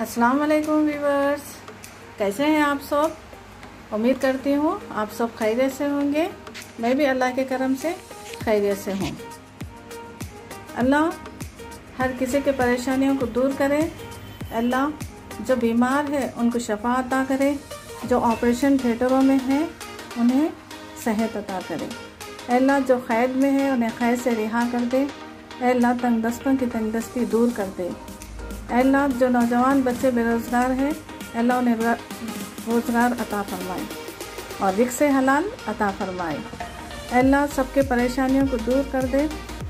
अस्सलाम वालेकुम व्यूवर्स कैसे हैं आप सब? उम्मीद करती हूँ आप सब खैरियत से होंगे। मैं भी अल्लाह के करम से खैरियत से हूँ। अल्लाह हर किसी के परेशानियों को दूर करे। अल्लाह जो बीमार है, उनको शफा अता करे। जो ऑपरेशन थिएटरों में है, उन्हें सेहत अता करे। अल्लाह जो कैद में है, उन्हें कैद से रिहा कर दे। अल्लाह तंगदस्तों की तंगदस्ती दूर कर दे। अल्लाह, जो नौजवान बच्चे बेरोज़गार हैं, अल्लाह उन्हें रोज़गार अता फरमाए और रिक्स हलाल अता फरमाए। अल्लाह सबके परेशानियों को दूर कर दे।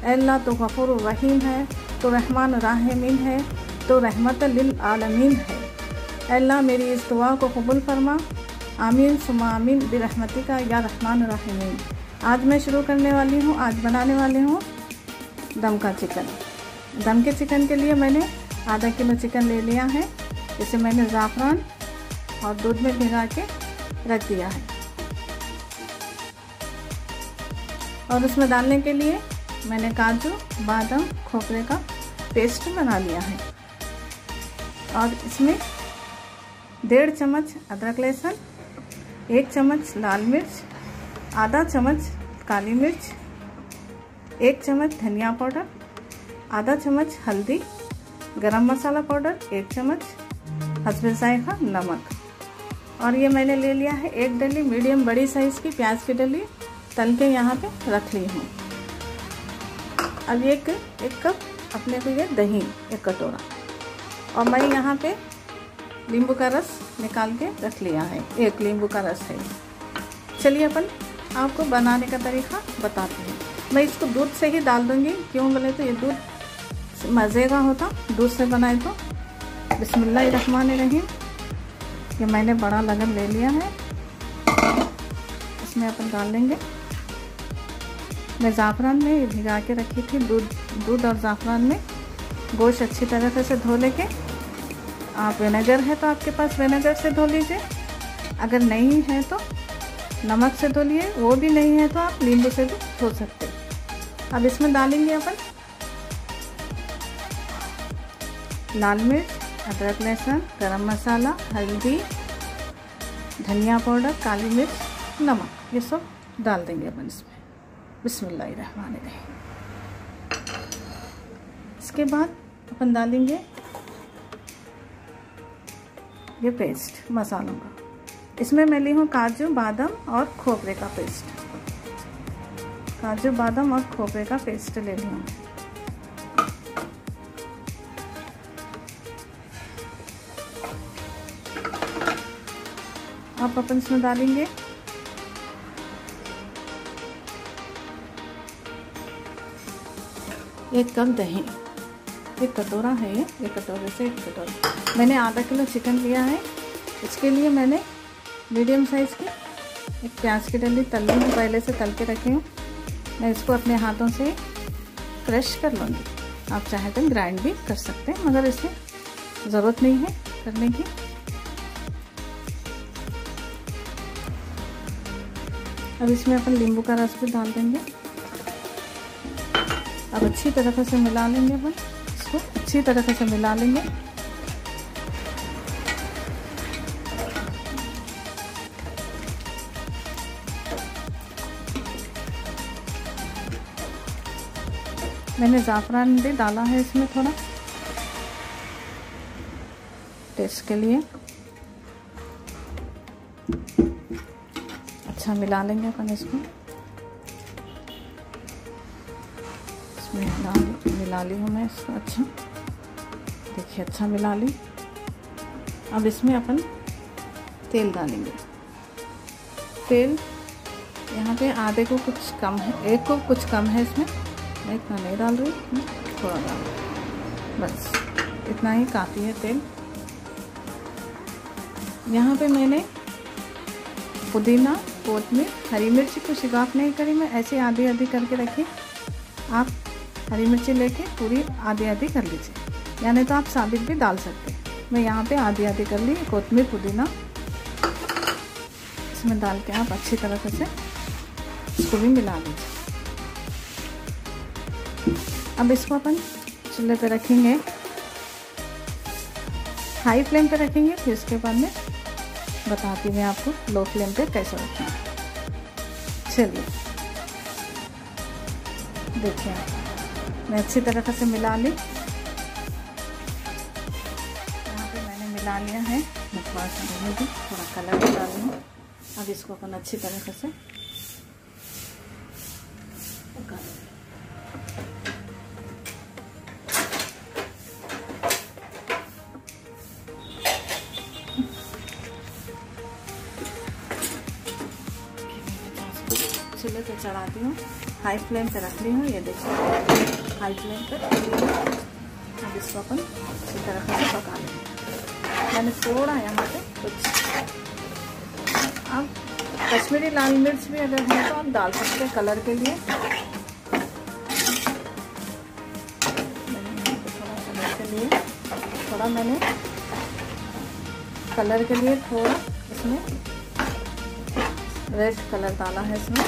अल्लाह तो गफूर रहीम है तो रहमान राहमीन है तो रहमत आलमीन है। अल्लाह मेरी इस दुआ को कबूल फरमा। आमीन सुमा आमीन बिरहमती का या रहमान राहमीन। आज मैं शुरू करने वाली हूँ, आज बनाने वाली हूँ दम का चिकन। दम के चिकन के लिए मैंने आधा किलो चिकन ले लिया है। इसे मैंने ज़ाफ़रान और दूध में भिगा के रख दिया है। और उसमें डालने के लिए मैंने काजू, बादाम, खोपरे का पेस्ट बना लिया है। और इसमें डेढ़ चम्मच अदरक लहसुन, एक चम्मच लाल मिर्च, आधा चम्मच काली मिर्च, एक चम्मच धनिया पाउडर, आधा चम्मच हल्दी गरम मसाला पाउडर, एक चम्मच हसबे जायका नमक। और ये मैंने ले लिया है एक डली, मीडियम बड़ी साइज़ की प्याज की डली, तल के यहाँ पे रख ली हूँ। अब एक एक कप अपने को ये दही, एक कटोरा। और मैं यहाँ पे नींबू का रस निकाल के रख लिया है, एक नींबू का रस है। चलिए अपन, आपको बनाने का तरीका बताते हैं। मैं इसको दूध से ही डाल दूँगी, क्यों बोले तो ये दूध मज़े का होता दूध से बनाए तो। बिस्मिल्लाहिर्रहमानिर्रहीम ये मैंने बड़ा लगन ले लिया है। इसमें अपन डाल लेंगे मैं ज़ाफ़रान में भिगा के रखी थी दूध दूध और ज़ाफ़रान में। गोश्त अच्छी तरह से धो लेके। आप विनेगर है तो आपके पास विनेगर से धो लीजिए। अगर नहीं है तो नमक से धो लिए। वो भी नहीं है तो आप नींबू से भी धो सकते अब इसमें डालेंगे अपन लाल मिर्च, अदरक लहसुन, गरम मसाला, हल्दी, धनिया पाउडर, काली मिर्च, नमक, ये सब डाल देंगे अपन इसमें। बिस्मिल्लाहिर्रहमानिर्रहीम। इसके बाद अपन डालेंगे ये पेस्ट, मसालों का। इसमें मैं ली हूँ काजू, बादाम और खोपरे का पेस्ट। काजू, बादाम और खोपरे का पेस्ट ले ली हूँ। आप अपन इसमें डालेंगे। एक कप दही। एक कटोरा है ये एक कटोरे से एक कटोरा। मैंने आधा किलो चिकन लिया है। इसके लिए मैंने मीडियम साइज़ की एक प्याज की डली तल ली हूँ पहले से तल के रखी हूँ। मैं इसको अपने हाथों से क्रश कर लूँगी। आप चाहे तो ग्राइंड भी कर सकते हैं मगर इसमें ज़रूरत नहीं है करने की। अब इसमें अपन नींबू का रस भी डाल देंगे। अब अच्छी तरह से मिला लेंगे अपन इसको। अच्छी तरह से मिला लेंगे। मैंने ज़ाफ़रान भी डाला है इसमें थोड़ा टेस्ट के लिए। अच्छा मिला लेंगे अपन इसको। इसमें मिला मिला ली हूँ मैं इसको अच्छा। देखिए अच्छा मिला ली। अब इसमें अपन तेल डालेंगे। तेल, यहाँ पे आधे को कुछ कम है, एक को कुछ कम है इसमें। मैं इतना नहीं डाल रही थोड़ा डाल बस, इतना ही काफ़ी है तेल। यहाँ पे मैंने पुदीना कोतमीर हरी मिर्ची को शिकाफ नहीं करी, मैं ऐसे आधी आधी करके रखी। आप हरी मिर्ची लेके पूरी आधी आधी कर लीजिए। यानी तो आप साबित भी डाल सकते हैं। मैं यहाँ पे आधी आधी कर ली कोतमीर पुदीना। इसमें डाल के आप अच्छी तरह से इसको भी मिला लीजिए। अब इसको अपन चूल्हे पे रखेंगे। हाई फ्लेम पे रखेंगे, फिर उसके बाद में बताती हूँ मैं आपको, लो फ्लेम पे कैसे रखना चलिए। देखिए मैं अच्छी तरह से मिला ली। यहाँ पे मैंने मिला लिया है थोड़ा सा थोड़ा कलर डाल लूँ अब इसको अपन अच्छी तरह से चूल्हे पे चढ़ाती हूँ। हाई फ्लेम पे रख ली हूँ, ये देखिए। हाई फ्लेम पे। अब इसको अपन इसी तरह से पका लेंगे। मैंने थोड़ा यहाँ पे कुछ। अब कश्मीरी लाल मिर्च भी अगर है तो आप डाल सकते हैं कलर के लिए। थोड़ा कलर के लिए, थोड़ा मैंने कलर के लिए थोड़ा इसमें रेड कलर डाला है इसमें।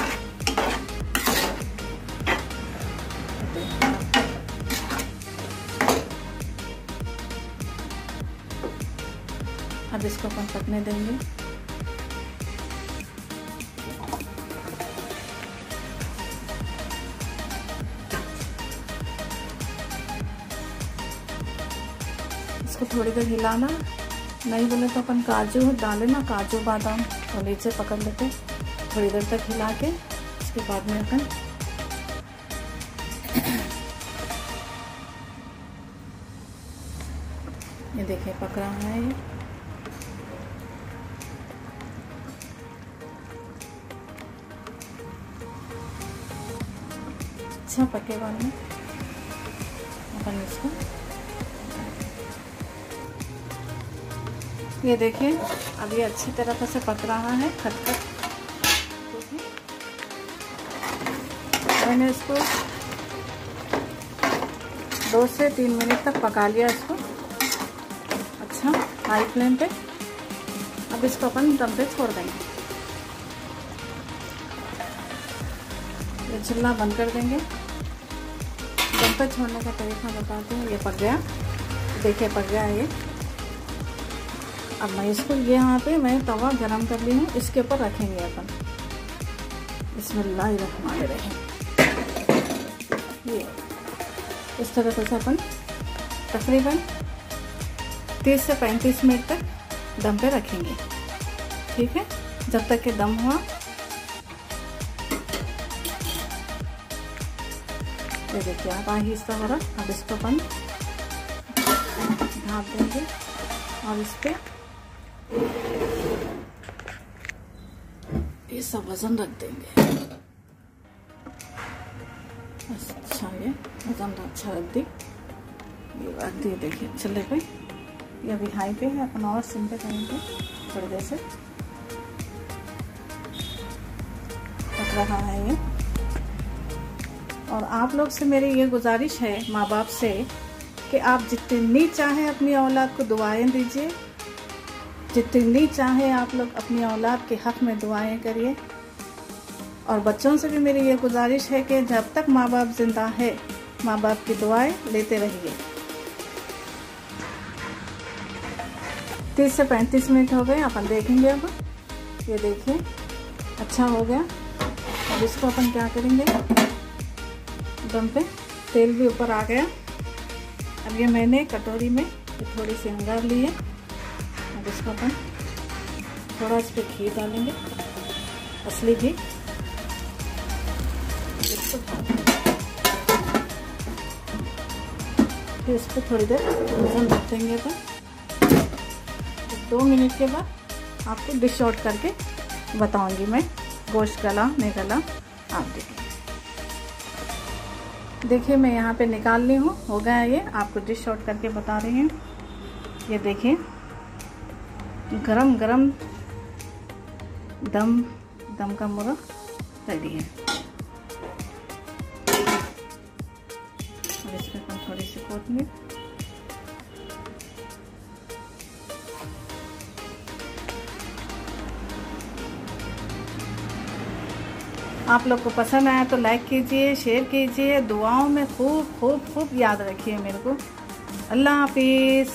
अब इसको अपन पकने देंगे। इसको थोड़ी देर हिलाना। नहीं बोले तो अपन काजू डाले ना, काजू बादाम और नीचे पकड़ लेते। थोड़ी देर तक हिला के उसके बाद में अपन ये देखिए, पक रहा है। अच्छा पकेगा में अपन इसको। ये देखिए, अब ये अच्छी तरह से पक रहा है, खटखट। मैंने इसको दो से तीन मिनट तक पका लिया इसको। अच्छा हाई फ्लेम पे। अब इसको अपन दम पे छोड़ देंगे। चूल्हा बंद कर देंगे। दम पे छोड़ने का तरीका बताते हैं, ये पक गया। देखिए, पक गया ये। अब मैं इसको यहाँ पे मैं तवा गरम कर ली हूँ, इसके ऊपर रखेंगे अपन। बिस्मिल्लाह रखवा रहे ये, इस तरह से अपन तकरीबन 30 से 35 मिनट तक दम पे रखेंगे। ठीक है? जब तक कि दम हुआ ये देखिए आप आहिस्ता हो रहा अब इसको अपन ढाप देंगे। और इस पर ये सब वज़न रख देंगे। अच्छा ये वज़न अच्छा रख दी। ये रख दिए देखिए, चले पे ये अभी हाई पे है, अपन और सिम पे करेंगे, थोड़ी देर से। पक रहा है ये। और आप लोग से मेरी ये गुजारिश है माँ बाप से कि आप जितनी चाहें अपनी औलाद को दुआएँ दीजिए। जितनी चाहें आप लोग अपनी औलाद के हक में दुआएँ करिए। और बच्चों से भी मेरी ये गुजारिश है कि जब तक माँ बाप ज़िंदा है माँ बाप की दुआएँ लेते रहिए। तीस से पैंतीस मिनट हो गए, अपन देखेंगे अब। ये देखिए अच्छा हो गया। अब इसको अपन क्या करेंगे? दम पे तेल भी ऊपर आ गया। अब ये मैंने कटोरी में थोड़ी सी अंगार ली है। अब इसको अपन थोड़ा इस पर घी डालेंगे। असली घी। फिर इसको थोड़ी देर भूजन रख देंगे तो दो मिनट के बाद आपको डिश आउट करके बताऊँगी मैं। गोश्त गला नहीं गला आप देखिए देखिए, मैं यहाँ पे निकाल ली हूँ। हो गया ये। आपको डिश शॉर्ट करके बता रही हूँ। ये देखिए। गरम गरम दम दम का मुर्ग रेडी है। और इसमें थोड़ी सी कोतमीर आप लोग को पसंद आया तो लाइक कीजिए शेयर कीजिए, दुआओं में खूब खूब खूब याद रखिए मेरे को। अल्लाह हाफिज़।